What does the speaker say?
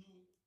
Mhm.